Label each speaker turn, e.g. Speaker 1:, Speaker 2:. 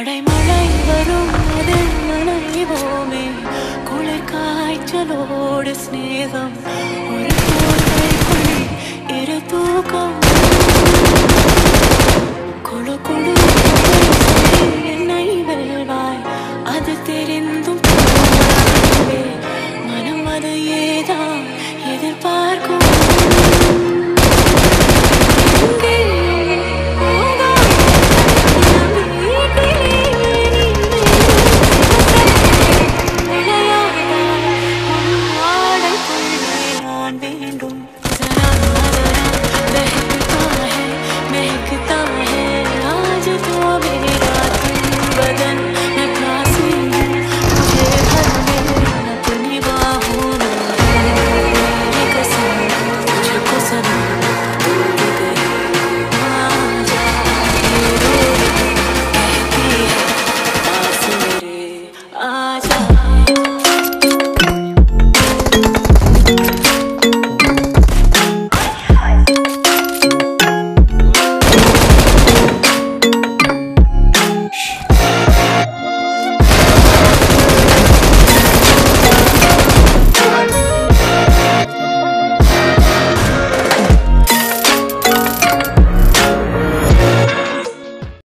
Speaker 1: அடைமழை வரும் அதில் நனைவோமே. குளிர் காய்ச்சலோடு ஸ்நேகம் ஒரு தோட்டைக்குள் இரு தூ